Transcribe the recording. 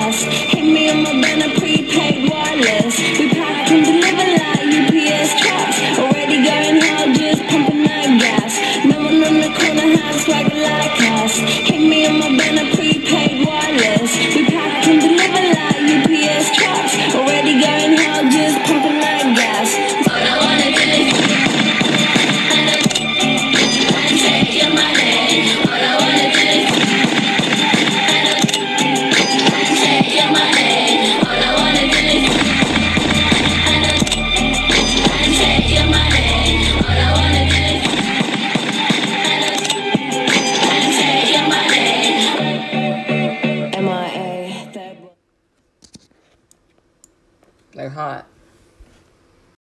Hit me on my burner prepaid wireless. We power can deliver like UPS trucks. Already going hard, just pumping gas. No one on the corner has. Like hot.